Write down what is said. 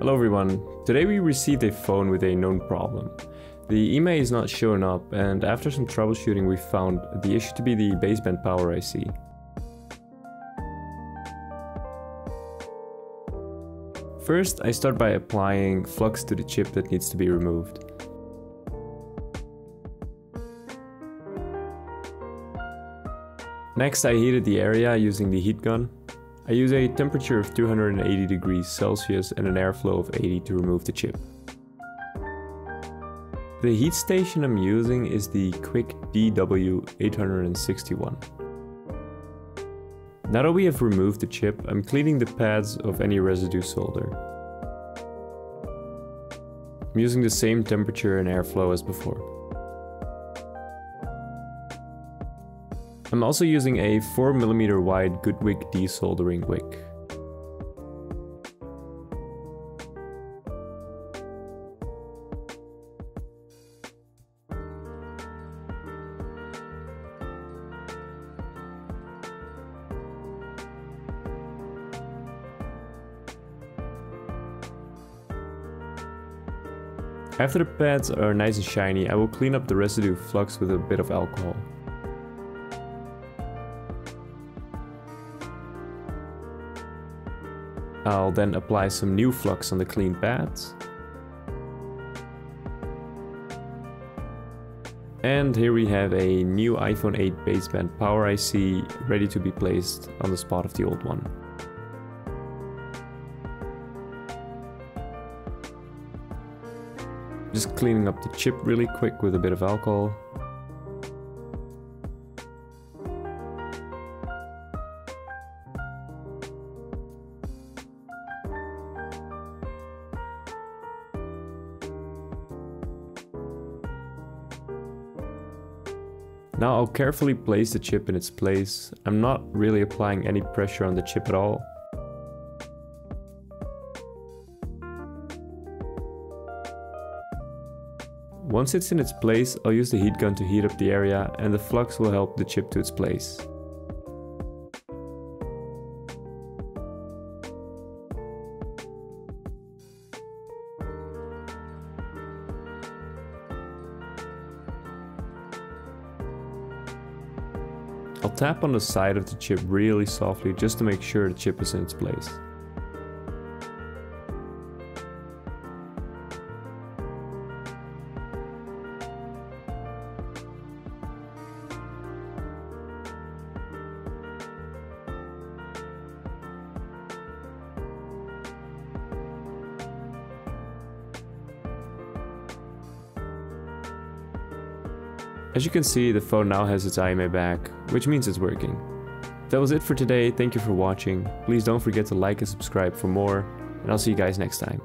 Hello everyone, today we received a phone with a known problem. The IMEI is not showing up and after some troubleshooting we found the issue to be the baseband power IC. First I start by applying flux to the chip that needs to be removed. Next I heated the area using the heat gun. I use a temperature of 280 degrees Celsius and an airflow of 80 to remove the chip. The heat station I'm using is the Quick DW861. Now that we have removed the chip, I'm cleaning the pads of any residue solder. I'm using the same temperature and airflow as before. I'm also using a 4mm wide Goot Wick desoldering wick. After the pads are nice and shiny, I will clean up the residue flux with a bit of alcohol. I'll then apply some new flux on the clean pads. And here we have a new iPhone 8 baseband power IC ready to be placed on the spot of the old one. Just cleaning up the chip really quick with a bit of alcohol. Now I'll carefully place the chip in its place. I'm not really applying any pressure on the chip at all. Once it's in its place, I'll use the heat gun to heat up the area and the flux will help the chip to its place. I'll tap on the side of the chip really softly just to make sure the chip is in its place. As you can see, the phone now has its IMEI back, which means it's working. That was it for today, thank you for watching, please don't forget to like and subscribe for more, and I'll see you guys next time.